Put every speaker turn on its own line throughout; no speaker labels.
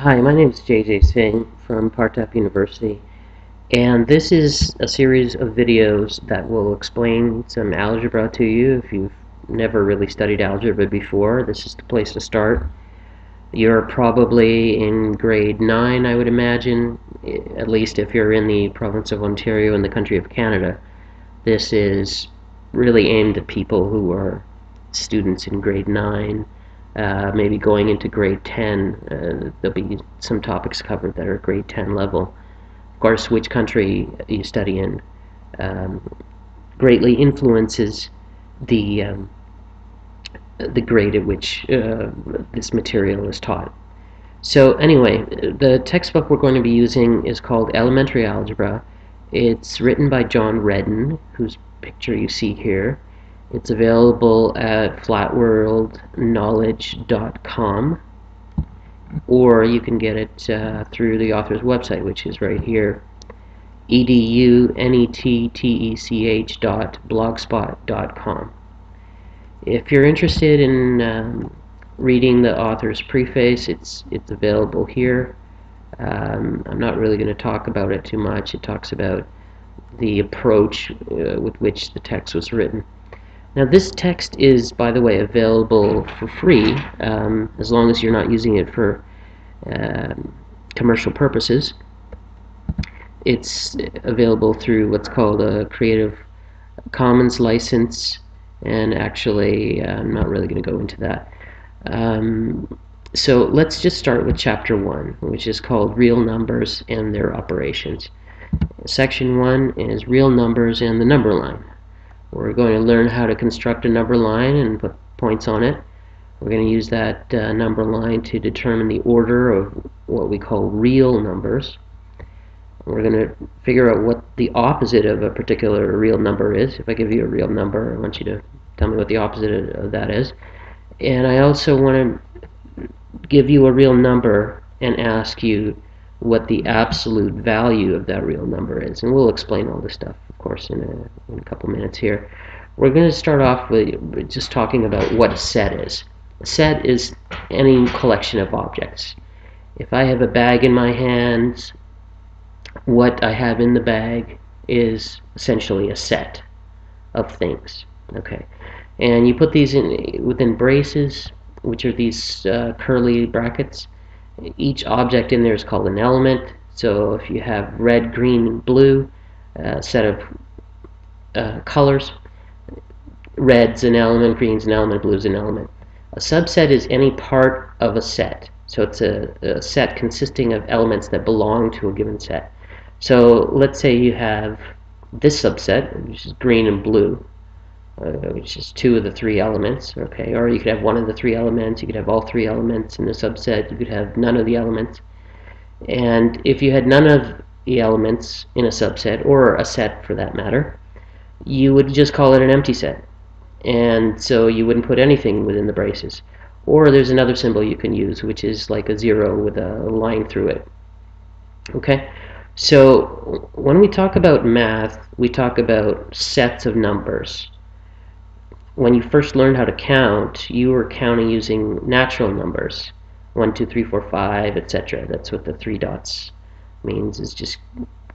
Hi, my name is JJ Singh from Partap University, and this is a series of videos that will explain some algebra to you if you've never really studied algebra before. This is the place to start. You're probably in grade 9, I would imagine, at least if you're in the province of Ontario in the country of Canada. This is really aimed at people who are students in grade 9 uh, maybe going into grade 10, uh, there'll be some topics covered that are grade 10 level. Of course, which country you study in um, greatly influences the um, the grade at which uh, this material is taught. So anyway, the textbook we're going to be using is called Elementary Algebra. It's written by John Redden, whose picture you see here. It's available at flatworldknowledge.com or you can get it uh, through the author's website, which is right here edunetech dot blogspot dot com. If you're interested in um, reading the author's preface, it's it's available here. Um, I'm not really going to talk about it too much. It talks about the approach uh, with which the text was written. Now this text is, by the way, available for free um, as long as you're not using it for um, commercial purposes. It's available through what's called a Creative Commons license, and actually, uh, I'm not really going to go into that. Um, so let's just start with chapter 1, which is called Real Numbers and Their Operations. Section 1 is Real Numbers and the Number Line. We're going to learn how to construct a number line and put points on it. We're going to use that uh, number line to determine the order of what we call real numbers. We're going to figure out what the opposite of a particular real number is. If I give you a real number, I want you to tell me what the opposite of that is. And I also want to give you a real number and ask you what the absolute value of that real number is. And we'll explain all this stuff of course, in a, in a couple minutes here. We're going to start off with just talking about what a set is. A set is any collection of objects. If I have a bag in my hands, what I have in the bag is essentially a set of things. Okay, and you put these in within braces, which are these uh, curly brackets. Each object in there is called an element. So if you have red, green, and blue, uh, set of uh, colors. Red's an element, green's an element, blue's an element. A subset is any part of a set. So it's a, a set consisting of elements that belong to a given set. So let's say you have this subset, which is green and blue, uh, which is two of the three elements, okay? Or you could have one of the three elements, you could have all three elements in the subset, you could have none of the elements. And if you had none of the elements in a subset, or a set for that matter, you would just call it an empty set. And so you wouldn't put anything within the braces. Or there's another symbol you can use, which is like a zero with a line through it. Okay? So when we talk about math, we talk about sets of numbers. When you first learned how to count, you were counting using natural numbers. 1, 2, 3, 4, 5, etc. That's what the three dots means is just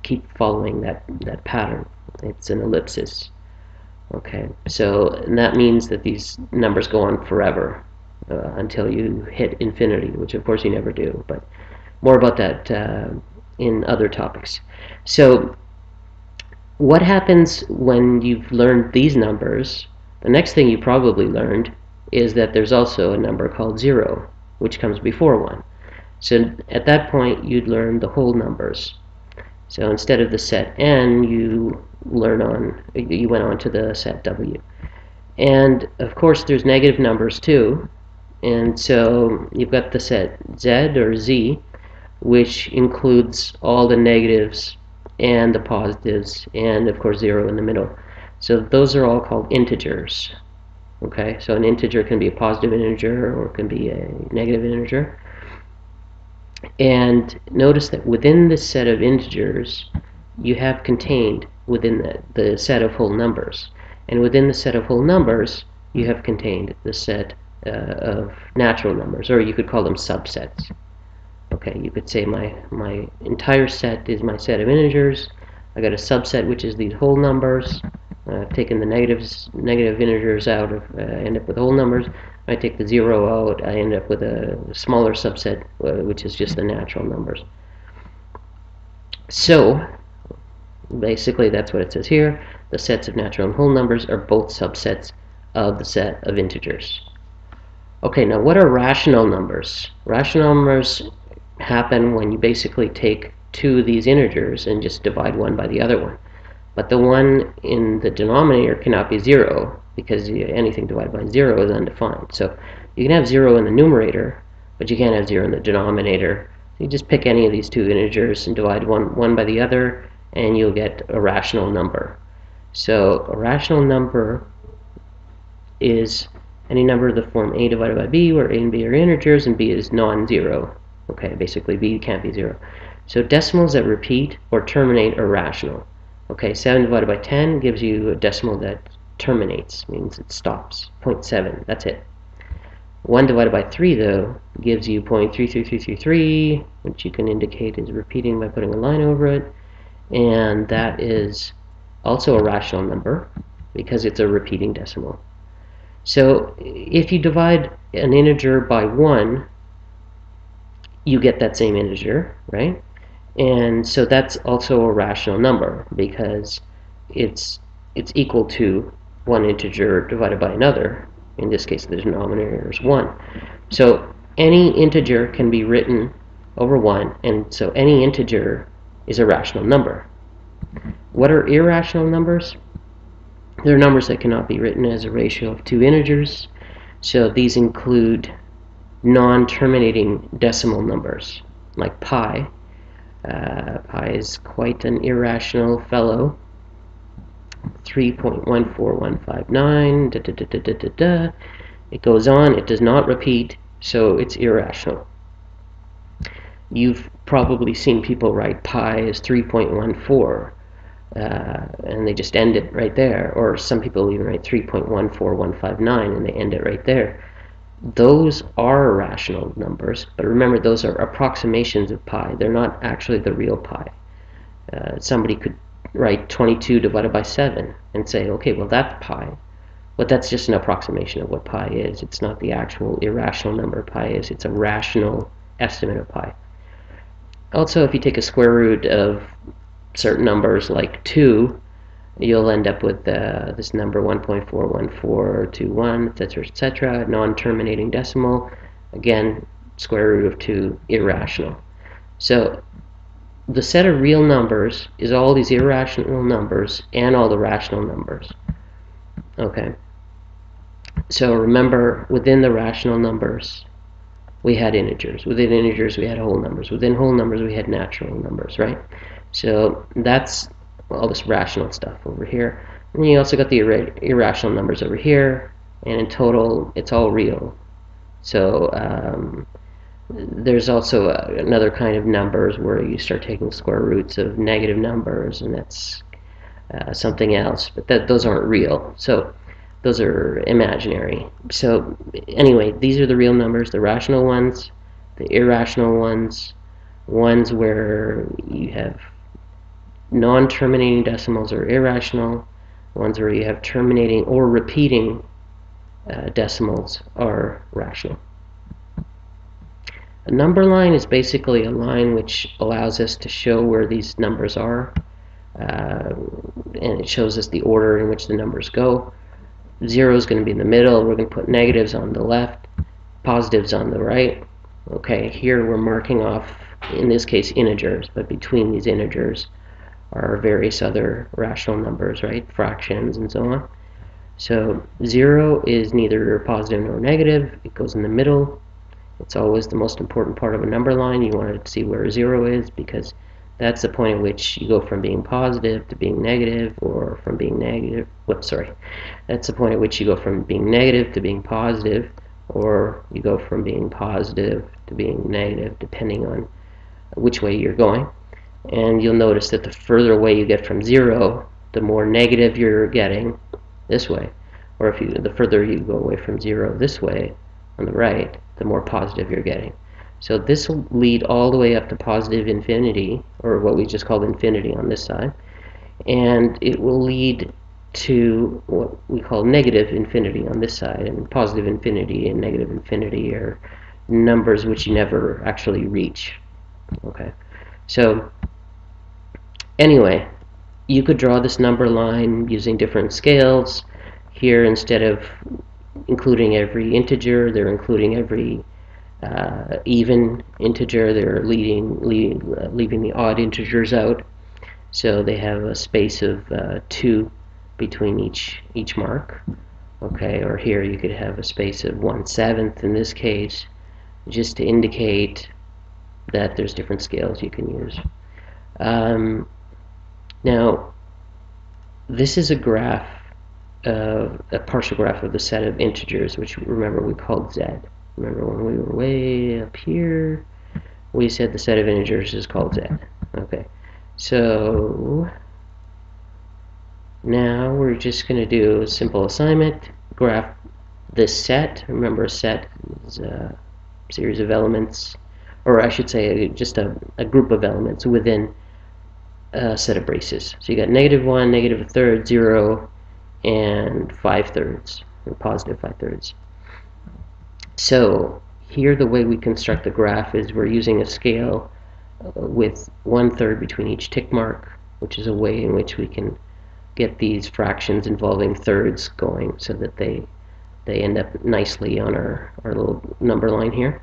keep following that, that pattern. It's an ellipsis. Okay, so that means that these numbers go on forever uh, until you hit infinity, which of course you never do, but more about that uh, in other topics. So what happens when you've learned these numbers? The next thing you probably learned is that there's also a number called 0, which comes before 1. So at that point, you'd learn the whole numbers. So instead of the set n, you learn on you went on to the set w. And of course, there's negative numbers too. And so you've got the set z or z, which includes all the negatives and the positives, and of course zero in the middle. So those are all called integers. Okay, so an integer can be a positive integer or it can be a negative integer. And notice that within this set of integers, you have contained within the, the set of whole numbers. And within the set of whole numbers, you have contained the set uh, of natural numbers, or you could call them subsets. Okay, you could say my, my entire set is my set of integers. I got a subset which is these whole numbers. I've taken the negatives, negative integers out, of, uh, end up with whole numbers. I take the zero out, I end up with a smaller subset, uh, which is just the natural numbers. So, basically that's what it says here. The sets of natural and whole numbers are both subsets of the set of integers. Okay, now what are rational numbers? Rational numbers happen when you basically take two of these integers and just divide one by the other one. But the one in the denominator cannot be 0 because anything divided by 0 is undefined. So you can have 0 in the numerator, but you can't have 0 in the denominator. So you just pick any of these two integers and divide one, one by the other, and you'll get a rational number. So a rational number is any number of the form a divided by b, where a and b are integers and b is non-zero. Okay, basically b can't be zero. So decimals that repeat or terminate are rational. Okay, 7 divided by 10 gives you a decimal that terminates, means it stops, 0.7, that's it. 1 divided by 3, though, gives you 0.33333, which you can indicate is repeating by putting a line over it, and that is also a rational number because it's a repeating decimal. So if you divide an integer by 1, you get that same integer, right? And so that's also a rational number because it's it's equal to one integer divided by another. In this case, the denominator is 1. So any integer can be written over 1, and so any integer is a rational number. What are irrational numbers? They're numbers that cannot be written as a ratio of two integers. So these include non-terminating decimal numbers, like pi, uh, pi is quite an irrational fellow. 3.14159, da, da, da, da, da, da, da. It goes on, it does not repeat, so it's irrational. You've probably seen people write pi as 3.14, uh, and they just end it right there. Or some people even write 3.14159 and they end it right there those are rational numbers, but remember those are approximations of pi. They're not actually the real pi. Uh, somebody could write 22 divided by 7 and say, okay, well that's pi. But that's just an approximation of what pi is. It's not the actual irrational number pi is. It's a rational estimate of pi. Also, if you take a square root of certain numbers like 2, you'll end up with uh, this number 1.41421, etc., etc., non-terminating decimal. Again, square root of 2, irrational. So the set of real numbers is all these irrational numbers and all the rational numbers. Okay. So remember, within the rational numbers, we had integers. Within integers, we had whole numbers. Within whole numbers, we had natural numbers, right? So that's all this rational stuff over here. And you also got the ir irrational numbers over here, and in total, it's all real. So um, there's also a, another kind of numbers where you start taking square roots of negative numbers, and that's uh, something else. But that those aren't real. So those are imaginary. So anyway, these are the real numbers, the rational ones, the irrational ones, ones where you have non-terminating decimals are irrational. Ones where you have terminating or repeating uh, decimals are rational. A number line is basically a line which allows us to show where these numbers are uh, and it shows us the order in which the numbers go. Zero is going to be in the middle. We're going to put negatives on the left, positives on the right. Okay, here we're marking off, in this case, integers, but between these integers are various other rational numbers, right? Fractions and so on. So 0 is neither positive nor negative. It goes in the middle. It's always the most important part of a number line. You want to see where 0 is because that's the point at which you go from being positive to being negative or from being negative. Whoops, sorry. That's the point at which you go from being negative to being positive or you go from being positive to being negative depending on which way you're going and you'll notice that the further away you get from zero the more negative you're getting this way. Or if you the further you go away from zero this way on the right the more positive you're getting. So this will lead all the way up to positive infinity, or what we just called infinity on this side, and it will lead to what we call negative infinity on this side, and positive infinity and negative infinity are numbers which you never actually reach. Okay, so anyway, you could draw this number line using different scales. Here, instead of including every integer, they're including every uh, even integer. They're leading, uh, leaving the odd integers out. So they have a space of uh, 2 between each each mark. Okay, or here you could have a space of 1 seventh in this case, just to indicate that there's different scales you can use. Um, now, this is a graph, of, a partial graph of the set of integers, which remember we called z. Remember when we were way up here, we said the set of integers is called z. Okay, so now we're just going to do a simple assignment, graph this set. Remember a set is a series of elements, or I should say just a, a group of elements within a set of braces. So you got negative 1, negative a third, 0, and 5 thirds, or positive 5 thirds. So here the way we construct the graph is we're using a scale uh, with one third between each tick mark, which is a way in which we can get these fractions involving thirds going so that they they end up nicely on our, our little number line here.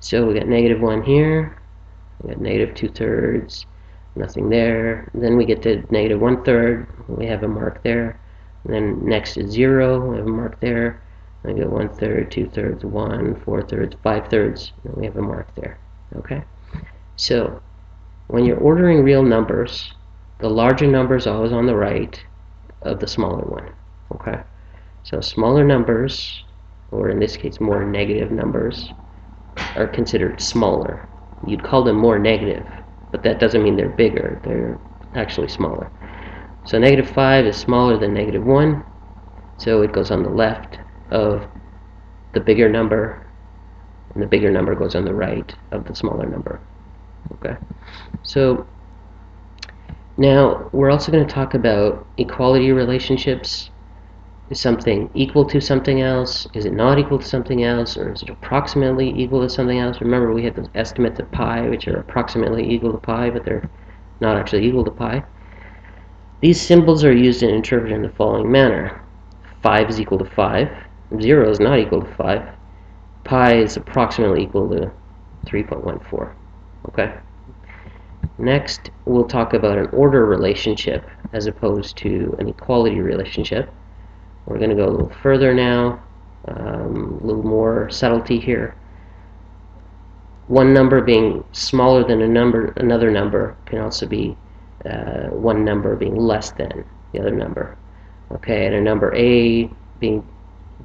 So we got negative 1 here, we got negative 2 thirds, nothing there. Then we get to negative 1 third, we have a mark there. And then next is 0, we have a mark there. I get 1 third, 2 thirds, 1, 4 thirds, 5 thirds, and we have a mark there. Okay? So, when you're ordering real numbers, the larger number is always on the right, of the smaller one. Okay, so smaller numbers, or in this case more negative numbers, are considered smaller. You'd call them more negative, but that doesn't mean they're bigger. They're actually smaller. So negative 5 is smaller than negative 1, so it goes on the left of the bigger number, and the bigger number goes on the right of the smaller number. Okay, so now, we're also going to talk about equality relationships. Is something equal to something else? Is it not equal to something else? Or is it approximately equal to something else? Remember, we had those estimates of pi, which are approximately equal to pi, but they're not actually equal to pi. These symbols are used and interpreted in the following manner. 5 is equal to 5. 0 is not equal to 5. Pi is approximately equal to 3.14. Okay? Next, we'll talk about an order relationship as opposed to an equality relationship. We're going to go a little further now, um, a little more subtlety here. One number being smaller than a number, another number can also be uh, one number being less than the other number. Okay, and a number A being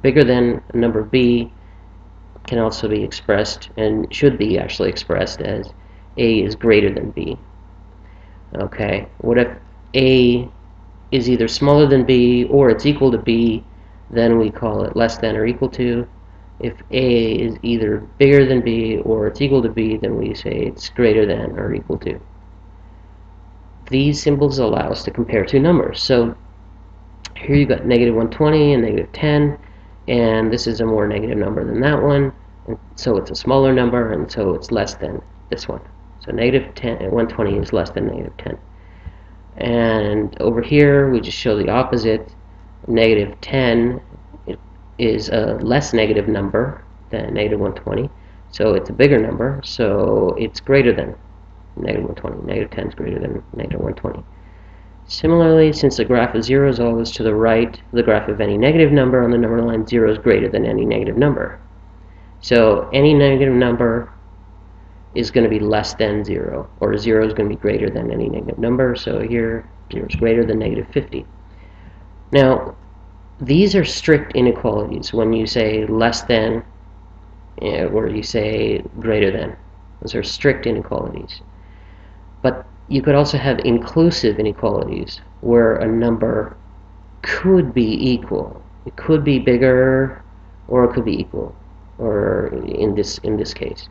bigger than a number B can also be expressed and should be actually expressed as a is greater than B. Okay, what if A is either smaller than B or it's equal to B, then we call it less than or equal to. If A is either bigger than B or it's equal to B, then we say it's greater than or equal to. These symbols allow us to compare two numbers. So here you've got negative 120 and negative 10, and this is a more negative number than that one, and so it's a smaller number, and so it's less than this one. So negative 10, 120 is less than negative 10. And over here, we just show the opposite. Negative 10 is a less negative number than negative 120. So it's a bigger number, so it's greater than negative 120. Negative 10 is greater than negative 120. Similarly, since the graph of 0 is always to the right, the graph of any negative number on the number line 0 is greater than any negative number. So any negative number is going to be less than 0, or 0 is going to be greater than any negative number, so here 0 is greater than negative 50. Now, these are strict inequalities when you say less than eh, or you say greater than. Those are strict inequalities. But you could also have inclusive inequalities where a number could be equal. It could be bigger or it could be equal or in this in this case.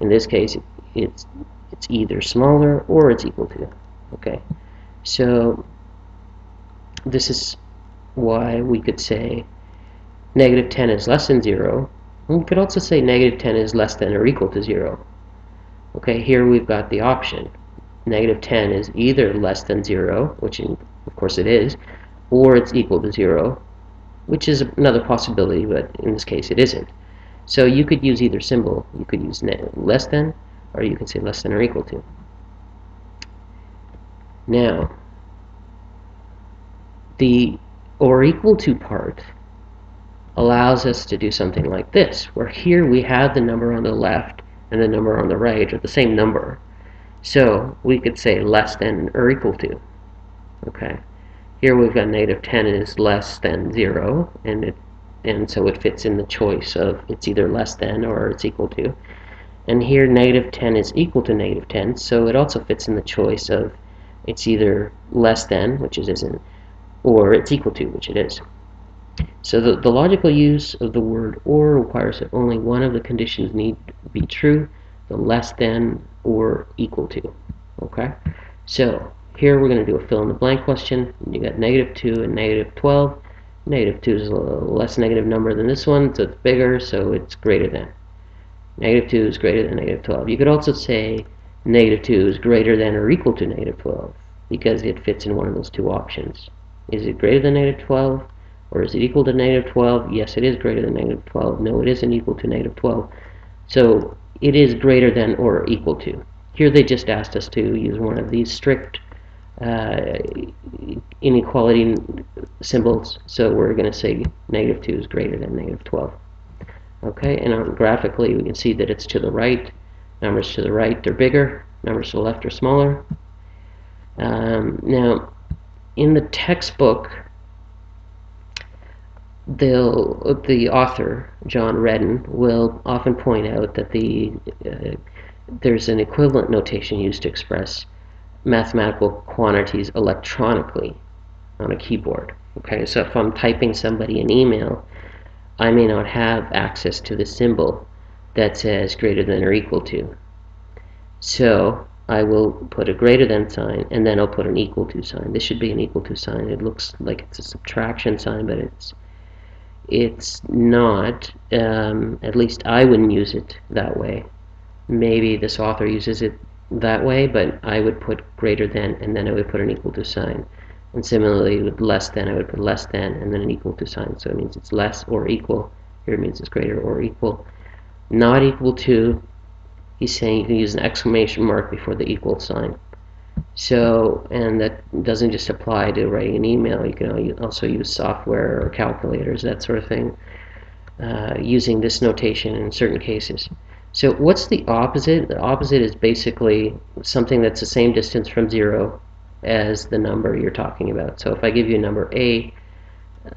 In this case, it's it's either smaller or it's equal to. Okay, so this is why we could say negative 10 is less than 0. we could also say negative 10 is less than or equal to 0. Okay, here we've got the option. Negative 10 is either less than 0, which in, of course it is, or it's equal to 0, which is another possibility, but in this case it isn't. So you could use either symbol. You could use less than, or you can say less than or equal to. Now, the or equal to part allows us to do something like this, where here we have the number on the left and the number on the right are the same number. So we could say less than or equal to. Okay. Here we've got negative 10 is less than 0, and it and so it fits in the choice of it's either less than or it's equal to. And here negative 10 is equal to negative 10, so it also fits in the choice of it's either less than, which it isn't, or it's equal to, which it is. So the, the logical use of the word or requires that only one of the conditions need be true, the less than or equal to. Okay? So here we're going to do a fill in the blank question. You got negative 2 and negative 12. Negative 2 is a less negative number than this one, so it's bigger, so it's greater than. Negative 2 is greater than negative 12. You could also say negative 2 is greater than or equal to negative 12 because it fits in one of those two options. Is it greater than negative 12 or is it equal to negative 12? Yes, it is greater than negative 12. No, it isn't equal to negative 12. So it is greater than or equal to. Here they just asked us to use one of these strict uh, inequality symbols. So we're going to say negative 2 is greater than negative 12. Okay, and graphically we can see that it's to the right. Numbers to the right are bigger. Numbers to the left are smaller. Um, now, in the textbook, they'll, the author, John Redden, will often point out that the uh, there's an equivalent notation used to express mathematical quantities electronically on a keyboard. Okay, so if I'm typing somebody an email, I may not have access to the symbol that says greater than or equal to. So I will put a greater than sign and then I'll put an equal to sign. This should be an equal to sign. It looks like it's a subtraction sign, but it's it's not. Um, at least I wouldn't use it that way. Maybe this author uses it that way, but I would put greater than and then I would put an equal to sign. And similarly with less than, I would put less than and then an equal to sign. So it means it's less or equal. Here it means it's greater or equal. Not equal to, he's saying you can use an exclamation mark before the equal sign. So, and that doesn't just apply to writing an email. You can also use software or calculators, that sort of thing, uh, using this notation in certain cases. So what's the opposite? The opposite is basically something that's the same distance from zero as the number you're talking about. So if I give you a number a,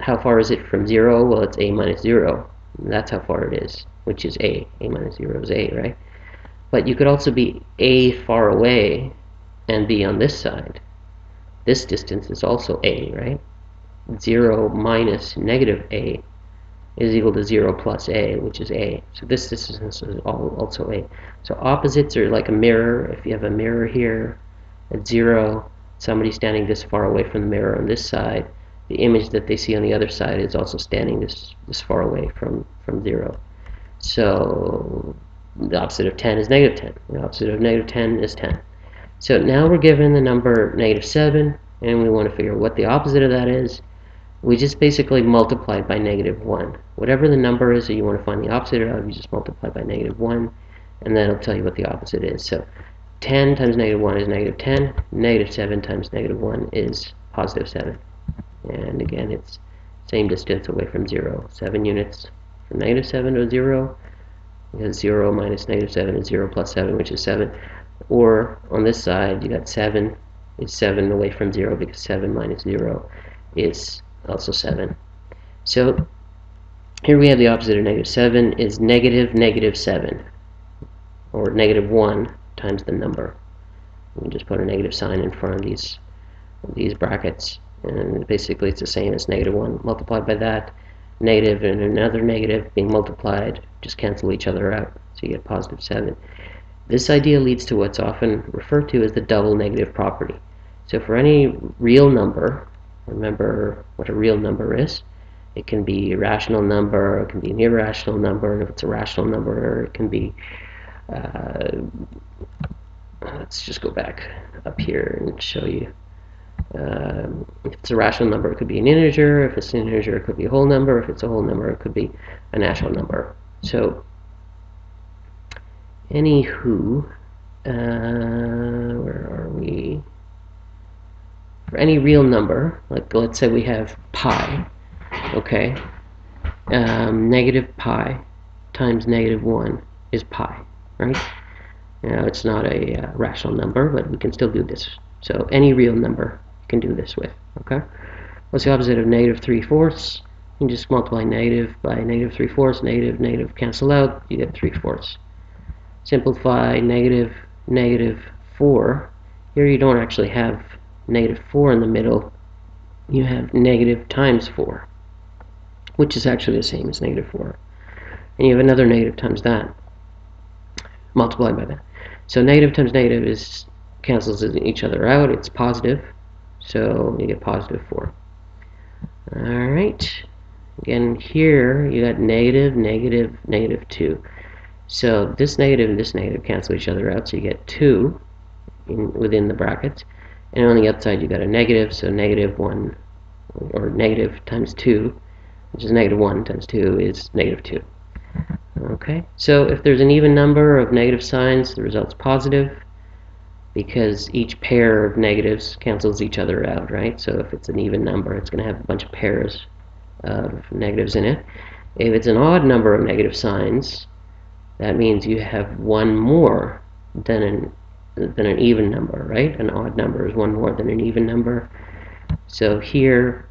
how far is it from 0? Well, it's a minus 0. That's how far it is, which is a. a minus 0 is a, right? But you could also be a far away and be on this side. This distance is also a, right? 0 minus negative a is equal to 0 plus a, which is a. So this distance is also a. So opposites are like a mirror. If you have a mirror here at 0, somebody standing this far away from the mirror on this side, the image that they see on the other side is also standing this, this far away from, from 0. So the opposite of 10 is negative 10. The opposite of negative 10 is 10. So now we're given the number negative 7, and we want to figure out what the opposite of that is. We just basically multiply by negative 1. Whatever the number is that you want to find the opposite of, you just multiply by negative 1, and that'll tell you what the opposite is. So 10 times negative 1 is negative 10. Negative 7 times negative 1 is positive 7. And again, it's same distance away from 0. 7 units from negative 7 to 0. Because 0 minus negative 7 is 0 plus 7, which is 7. Or on this side, you got 7 is 7 away from 0 because 7 minus 0 is also 7. So here we have the opposite of negative 7 is negative negative 7 or negative 1 times the number. We just put a negative sign in front of these these brackets and basically it's the same as negative 1 multiplied by that negative and another negative being multiplied just cancel each other out. So you get positive 7. This idea leads to what's often referred to as the double negative property. So for any real number, remember what a real number is. It can be a rational number, it can be an irrational number, and if it's a rational number, it can be, uh, let's just go back up here and show you. Um, if it's a rational number, it could be an integer. If it's an integer, it could be a whole number. If it's a whole number, it could be a natural number. So, anywho, uh, where are we? For any real number, like let's say we have pi, okay, um, negative pi times negative 1 is pi, right? Now, it's not a uh, rational number, but we can still do this. So, any real number you can do this with. Okay. What's the opposite of negative 3 fourths? You can just multiply negative by negative 3 fourths, negative, negative cancel out, you get 3 fourths. Simplify negative, negative 4. Here you don't actually have negative 4 in the middle, you have negative times 4, which is actually the same as negative 4. And you have another negative times that, multiplied by that. So negative times negative is cancels each other out, it's positive. So you get positive 4. Alright. Again, here you got negative, negative, negative 2. So this negative and this negative cancel each other out, so you get 2 in, within the brackets. And on the outside you got a negative, so negative 1, or negative times 2, which is negative 1 times 2 is negative 2. Okay, so if there's an even number of negative signs, the result's positive because each pair of negatives cancels each other out, right? So if it's an even number, it's going to have a bunch of pairs of negatives in it. If it's an odd number of negative signs, that means you have one more than an than an even number, right? An odd number is one more than an even number. So here,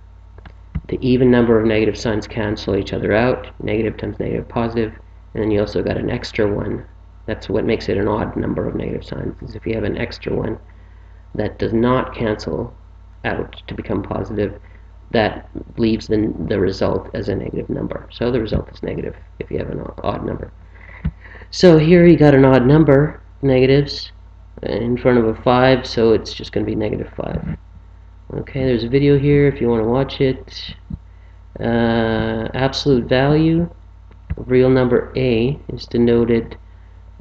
the even number of negative signs cancel each other out. Negative times negative positive, and then you also got an extra one that's what makes it an odd number of negative signs, is if you have an extra one that does not cancel out to become positive, that leaves the, the result as a negative number. So the result is negative if you have an odd number. So here you got an odd number, negatives, in front of a 5, so it's just going to be negative 5. Okay, there's a video here if you want to watch it. Uh, absolute value of real number A is denoted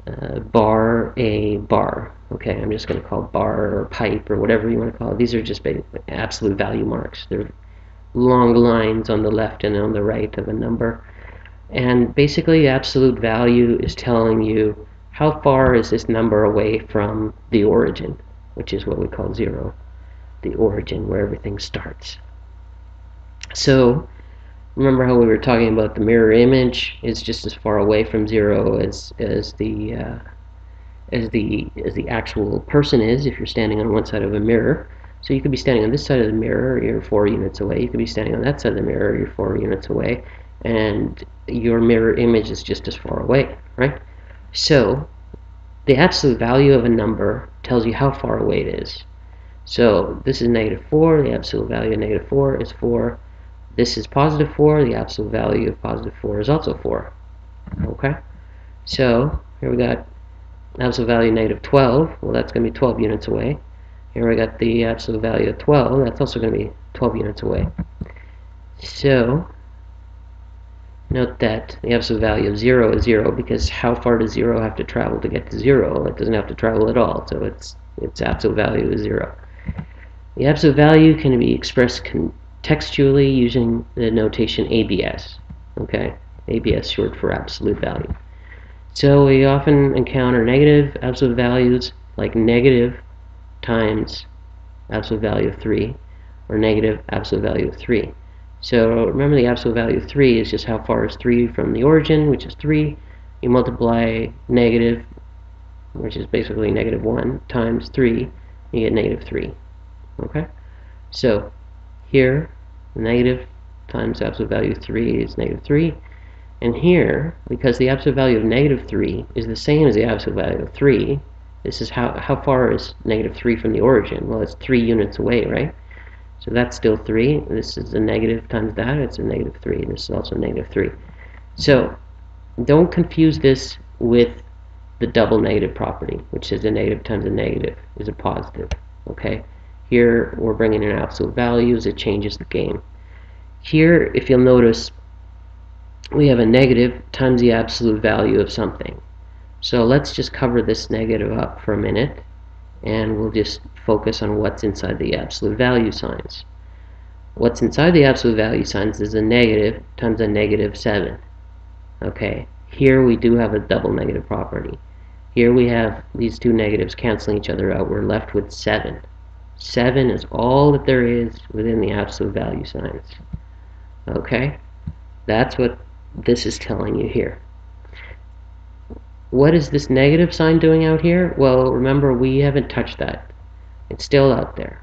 uh, bar a bar. Okay, I'm just going to call bar or pipe or whatever you want to call it. These are just absolute value marks. They're long lines on the left and on the right of a number. And basically, absolute value is telling you how far is this number away from the origin, which is what we call zero, the origin where everything starts. So, remember how we were talking about the mirror image is just as far away from zero as as the uh, as the as the actual person is if you're standing on one side of a mirror. So you could be standing on this side of the mirror, you're four units away. You could be standing on that side of the mirror, you're four units away, and your mirror image is just as far away, right? So the absolute value of a number tells you how far away it is. So this is negative 4, the absolute value of negative 4 is 4. This is positive 4. The absolute value of positive 4 is also 4. Okay? So, here we got absolute value negative 12. Well, that's going to be 12 units away. Here we got the absolute value of 12. That's also going to be 12 units away. So, note that the absolute value of 0 is 0 because how far does 0 have to travel to get to 0? It doesn't have to travel at all, so its its absolute value is 0. The absolute value can be expressed contextually using the notation ABS. Okay, ABS short for absolute value. So we often encounter negative absolute values like negative times absolute value of 3 or negative absolute value of 3. So remember the absolute value of 3 is just how far is 3 from the origin, which is 3. You multiply negative, which is basically negative 1, times 3, you get negative 3. Okay? So here, negative times absolute value of 3 is negative 3. And here, because the absolute value of negative 3 is the same as the absolute value of 3, this is how, how far is negative 3 from the origin? Well, it's 3 units away, right? So that's still 3. This is a negative times that. It's a negative 3. This is also negative 3. So don't confuse this with the double negative property, which is a negative times a negative is a positive. Okay. Here we're bringing in absolute values. It changes the game. Here, if you'll notice, we have a negative times the absolute value of something. So let's just cover this negative up for a minute and we'll just focus on what's inside the absolute value signs. What's inside the absolute value signs is a negative times a negative 7. Okay, here we do have a double negative property. Here we have these two negatives canceling each other out. We're left with 7. 7 is all that there is within the absolute value signs. Okay, that's what this is telling you here. What is this negative sign doing out here? Well, remember, we haven't touched that. It's still out there.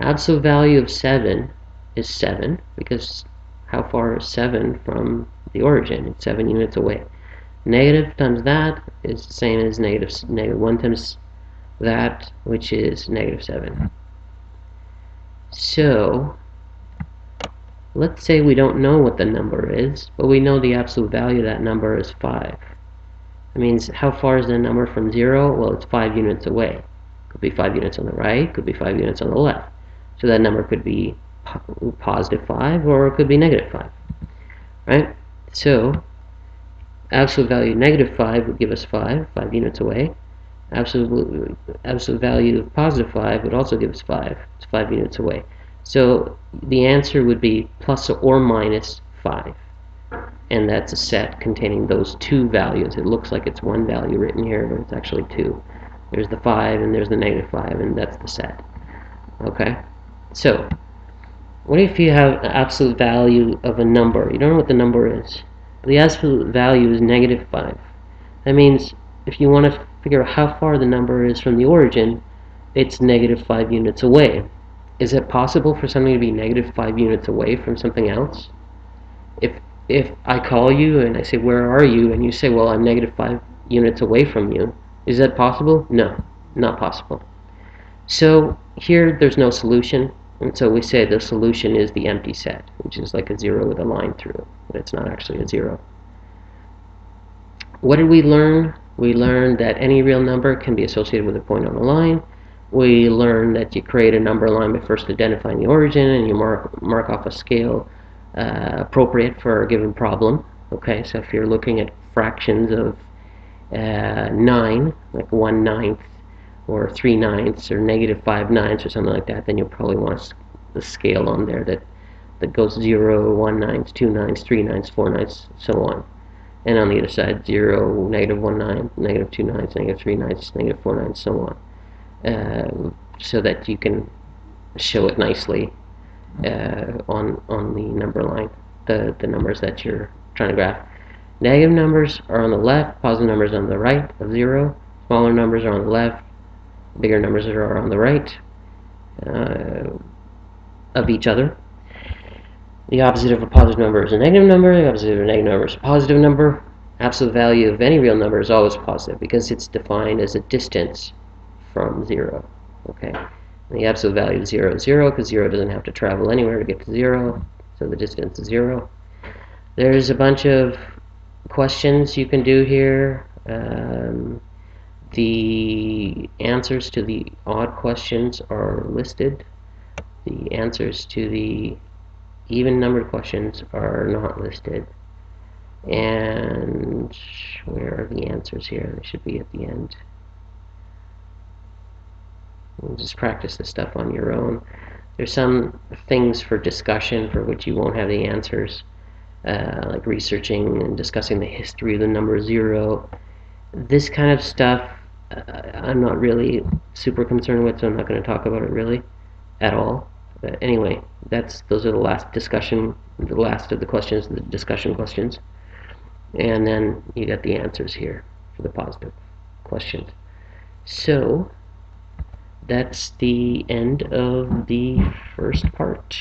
Absolute value of 7 is 7, because how far is 7 from the origin? It's 7 units away. Negative times that is the same as negative, negative 1 times that, which is negative 7. So, let's say we don't know what the number is, but we know the absolute value of that number is 5. That means how far is the number from 0? Well, it's 5 units away. Could be 5 units on the right, could be 5 units on the left. So that number could be positive 5 or it could be negative 5. Right? So, absolute value negative 5 would give us 5, 5 units away. Absolute, absolute value of positive 5 would also give us 5. It's 5 units away. So the answer would be plus or minus 5 and that's a set containing those two values. It looks like it's one value written here, but it's actually two. There's the 5 and there's the negative 5, and that's the set. Okay? So, what if you have an absolute value of a number? You don't know what the number is. The absolute value is negative 5. That means if you want to figure out how far the number is from the origin, it's negative 5 units away. Is it possible for something to be negative 5 units away from something else? If if I call you and I say, where are you? And you say, well, I'm negative 5 units away from you. Is that possible? No, not possible. So here there's no solution. And so we say the solution is the empty set, which is like a zero with a line through it, but it's not actually a zero. What did we learn? We learned that any real number can be associated with a point on a line. We learned that you create a number line by first identifying the origin and you mark, mark off a scale uh, appropriate for a given problem. Okay, so if you're looking at fractions of uh, 9, like 1 ninth or 3 ninths or negative 5 ninths or something like that, then you'll probably want the scale on there that, that goes 0, 1 ninths, 2 ninths, 3 ninths, 4 ninths, so on. And on the other side, 0, negative 1 ninth, negative 2 ninths, negative 3 ninths, negative 4 ninths, so on. Uh, so that you can show it nicely uh, on on the number line, the the numbers that you're trying to graph. Negative numbers are on the left, positive numbers on the right of zero. Smaller numbers are on the left, bigger numbers are on the right uh, of each other. The opposite of a positive number is a negative number. The opposite of a negative number is a positive number. Absolute value of any real number is always positive because it's defined as a distance from zero. Okay. And the absolute value of 0 is 0 because 0 doesn't have to travel anywhere to get to 0, so the distance is 0. There's a bunch of questions you can do here. Um, the answers to the odd questions are listed. The answers to the even numbered questions are not listed. And where are the answers here? They should be at the end just practice this stuff on your own. There's some things for discussion for which you won't have the answers, uh, like researching and discussing the history of the number zero. This kind of stuff uh, I'm not really super concerned with, so I'm not going to talk about it really at all. But anyway, that's those are the last discussion, the last of the questions, the discussion questions, and then you get the answers here for the positive questions. So that's the end of the first part.